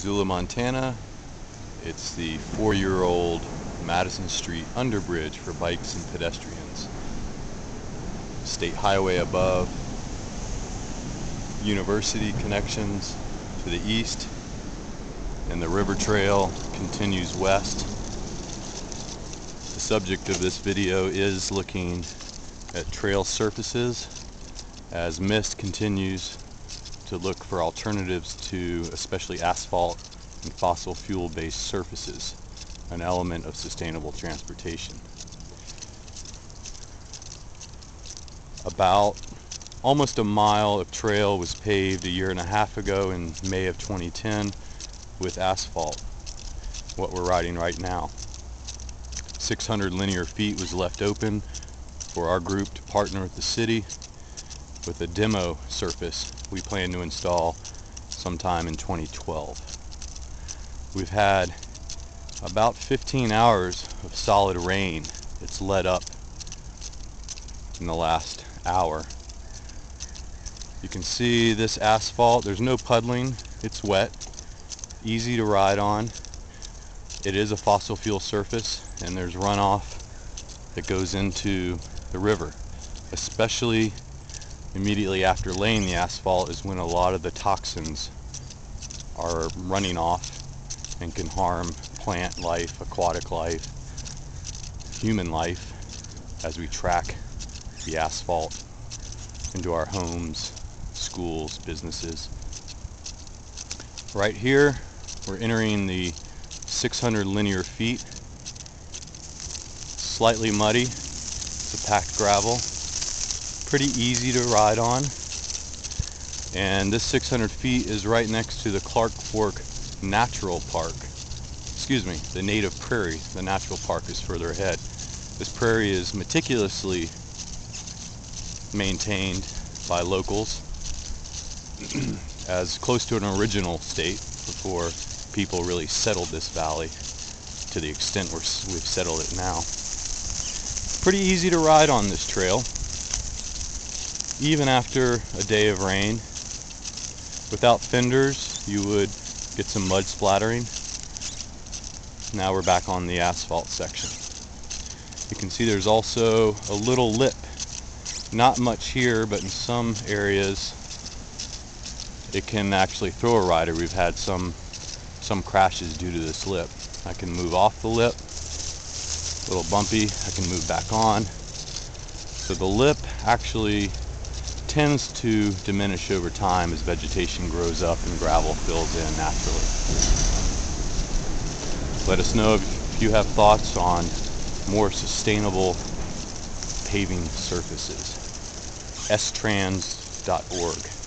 Missoula, Montana. It's the four-year-old Madison Street underbridge for bikes and pedestrians. State highway above, university connections to the east, and the river trail continues west. The subject of this video is looking at trail surfaces as mist continues to look for alternatives to especially asphalt and fossil fuel based surfaces, an element of sustainable transportation. About almost a mile of trail was paved a year and a half ago in May of 2010 with asphalt, what we're riding right now. 600 linear feet was left open for our group to partner with the city with a demo surface we plan to install sometime in 2012. We've had about 15 hours of solid rain. It's let up in the last hour. You can see this asphalt, there's no puddling, it's wet, easy to ride on. It is a fossil fuel surface and there's runoff that goes into the river, especially immediately after laying the asphalt is when a lot of the toxins are running off and can harm plant life, aquatic life, human life as we track the asphalt into our homes, schools, businesses. Right here, we're entering the 600 linear feet. Slightly muddy, it's a packed gravel pretty easy to ride on. And this 600 feet is right next to the Clark Fork Natural Park. Excuse me, the native prairie. The natural park is further ahead. This prairie is meticulously maintained by locals as close to an original state before people really settled this valley to the extent we've settled it now. Pretty easy to ride on this trail even after a day of rain. Without fenders, you would get some mud splattering. Now we're back on the asphalt section. You can see there's also a little lip. Not much here, but in some areas it can actually throw a rider. We've had some some crashes due to this lip. I can move off the lip, a little bumpy, I can move back on. So the lip actually tends to diminish over time as vegetation grows up and gravel fills in naturally. Let us know if you have thoughts on more sustainable paving surfaces. strans.org